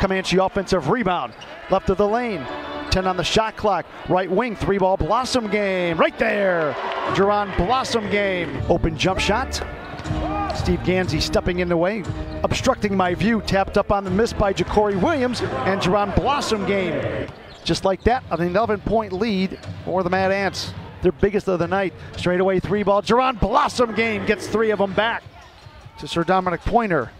Comanche offensive rebound. Left of the lane. 10 on the shot clock. Right wing, three ball Blossomgame. Right there. Jaron Blossom game. Open jump shot. Steve Gansey stepping in the way, obstructing my view. Tapped up on the miss by Ja'Cory Williams and Jaron Blossom game. Just like that, an 11 point lead for the Mad Ants. Their biggest of the night. Straight away three ball. Jaron Blossom game gets three of them back to Sir'Dominic Pointer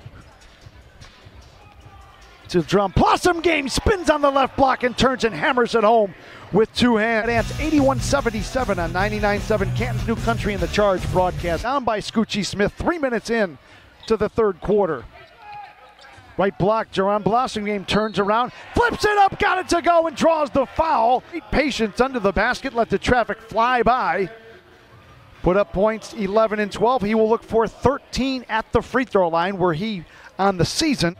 to drum. Blossomgame spins on the left block and turns and hammers it home with two hands. Ants 81-77 on 99.7 Canton's New Country in the Charge broadcast. Down by Scoochie Smith, three minutes in to the third quarter. Right block, Jaron Blossom game turns around, flips it up, got it to go, and draws the foul. Patience under the basket, let the traffic fly by. Put up points 11 and 12. He will look for 13 at the free throw line, where he on the season.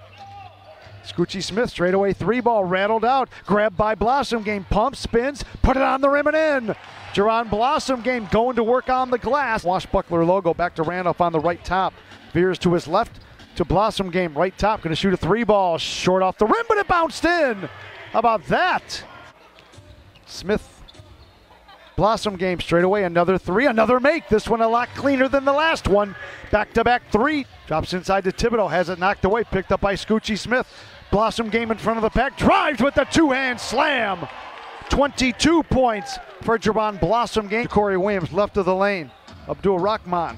Scoochie Smith straight away three ball rattled out, grabbed by Blossomgame, pump spins, put it on the rim and in. Jaron Blossom game going to work on the glass. Washbuckler logo back to Randolph on the right top. Veers to his left to Blossomgame right top. Going to shoot a three ball short off the rim, but it bounced in. How about that? Smith Blossomgame straight away. Another three, another make. This one a lot cleaner than the last one. Back to back three. Drops inside to Thibodeau. Has it knocked away. Picked up by Scoochie Smith. Blossomgame in front of the pack. Drives with the two hand slam. 22 points for Jaron Blossom game. Corey Williams left of the lane. Abdul Rahman.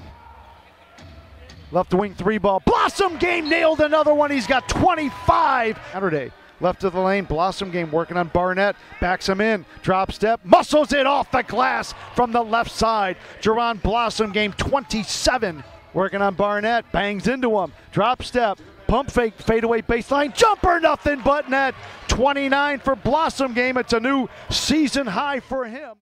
Left wing three ball. Blossomgame nailed another one. He's got 25. Saturday. Left of the lane, Blossomgame working on Barnett. Backs him in, drop step, muscles it off the glass from the left side. Jaron Blossom game 27. Working on Barnett, bangs into him, drop step, pump fake, fadeaway baseline, jumper, nothing but net. 29 for Blossomgame. It's a new season high for him.